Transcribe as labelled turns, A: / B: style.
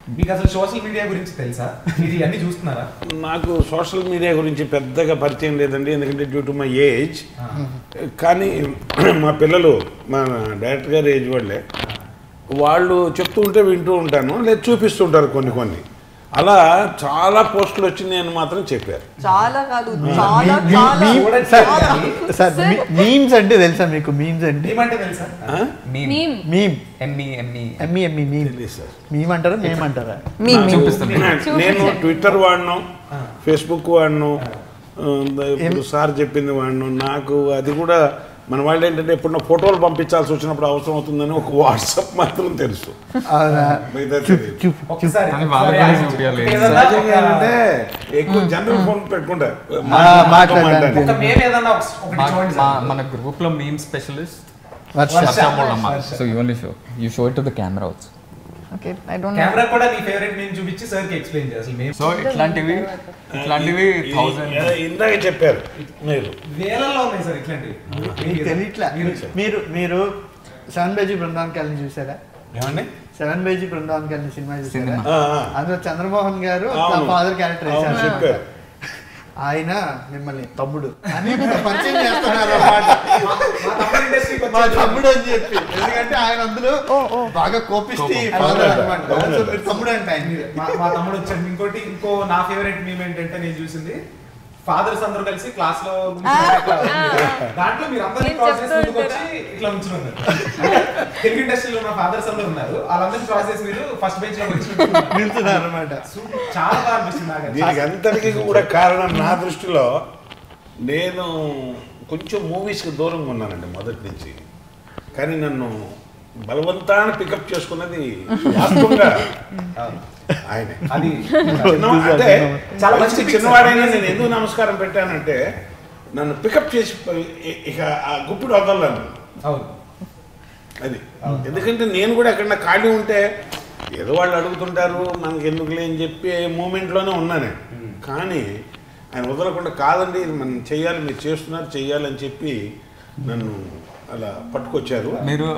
A: మీకు అసలు social media గురించి తెలుసా? మీరు ఇవన్నీ చూస్తున్నారా?
B: నాకు సోషల్ మీడియా గురించి పెద్దగా పరిచయం లేదండి ఎందుకంటే డ్యూ టు మై ఏజ్ కానీ మా పిల్లలు మా డైరెక్టర్ గారి ఏజ్ వాళ్ళే. వాళ్ళు చెప్తూ ఉంటే వింటూ ఉంటాను లేదా చూపిస్తుంటారు కొన్ని కొన్ని. అలా చాలా పోస్టులు వచ్చినాయి అని మాత్రం చెప్పారు.
C: చాలా కాదు చాలా
D: సార్ మీమ్స్ అంటే తెలుసా మీకు? మీమ్స్ అంటే?
A: ఏమంటే తెలుసా?
B: ఆ?
E: మీమ్.
D: అంటారా మేము. అంటారా
B: నేను ట్విట్టర్ వాడిను ఫేస్బుక్ వాడిను సార్ చెప్పింది వాడిను నాకు అది కూడా మన వాళ్ళు ఏంటంటే ఎప్పుడన్నా ఫోటోలు పంపించాల్సి వచ్చినప్పుడు అవసరం అవుతుందని ఒక వాట్సాప్ మాత్రం తెలుసు. ఎక్కువ జనరల్ ఫోన్ పెట్టుకుంటా.
D: మాట్లాడడానికి.
A: ఒక మేము ఏదన్నా ఒక- ఒకటి
E: మా-
A: చూడండి
E: మా-
A: సార్.
E: మన గ్రూప్లో meme specialist. So you only show you show it to the camera also
C: okay I don't know
A: camera కూడా నీ ఫేవరెట్ మేము చూపించి సార్కి ఎక్స్ప్లెయిన్ చేయాలి మేము
E: సో ఇట్లాంటివి ఇట్లాంటివి
B: ఇందాక చెప్పారు మీరు.
A: వేలల్లో ఉన్నాయి సార్ ఇట్లాంటివి.
D: మీకు తెలియట్లా.
A: మీరు-
D: మీరు సెవెన్ బేజీ బృందావన్ కాలనీ చూసారా?
B: ఏమండి?
D: సెవెన్ బేజీ బృందావన్ కాలనీ సినిమా చూసారా. అందులో చంద్రమోహన్ గారు. ఫాదర్ క్యారెక్టర్ వేశారు.
B: చెప్పారు.
D: ఆయన మిమ్మల్ని తమ్ముడు. అని పరిచయం చేస్తున్నారు అన్నమాట.
A: మా తమ్ముడు ఇండస్ట్రీకి
D: మా. తమ్ముడు అని చెప్పి. ఎందుకంటే ఆయన అందులో బాగా కోపిస్తే తమ్ముడు అంటే
A: మా తమ్ముడు వచ్చాడు. ఇంకోటి ఇంకో నా ఫేవరెట్ మీమ్ ఏంటంటే నేను చూసింది. ఫాదర్స్ అందరూ కలిసి క్లాస్లో దాంట్లో మీరు అందరూ
F: నేను
A: క్రాస్ చేసి ముందుకు వచ్చి ఇట్లా ఉంచుని ఉన్నారు తెలుగు ఇండస్ట్రీలో ఉన్న ఫాదర్స్ అందరూ ఉన్నారు. వాళ్ళందరూ క్రాస్ చేసి మీరు ఫస్ట్ బెంచ్లో.
D: నిల్చున్నారు అనమాట
A: సూపర్. చాలా బాగా అనిపిస్తుంది.
B: దీనికి అంతటికీ కూడా కారణం నా దృష్టిలో నేను కొంచెం మూవీస్కి దూరంగా ఉన్నానండి మొదటి నుంచి. కానీ నన్ను బలవంతాన్ని పికప్ చేసుకున్నది వాస్తవంగా ఆయనే.
A: అది
B: చిన్న- అంటే
A: చాలా మంచి.
B: చిన్నవాడైనా నేను ఎందుకు నమస్కారం పెట్టానంటే నన్ను పికప్ చేసి ఇక ఆ గుప్పిడి వదలను
A: అవును.
B: అది. ఎందుకంటే నేను కూడా ఎక్కడన్నా ఖాళీ ఉంటే ఏదో వాళ్ళు అడుగుతుంటారు మనకి ఎందుకులే అని చెప్పి మూమెంట్లోనే ఉన్నాను. కానీ ఆయన వదలకుండా కాదండి ఇది మనం చేయాలి మీరు చేస్తున్నారు చేయాలని చెప్పి నన్ను అలా పట్టుకొచ్చారు.
E: మీరు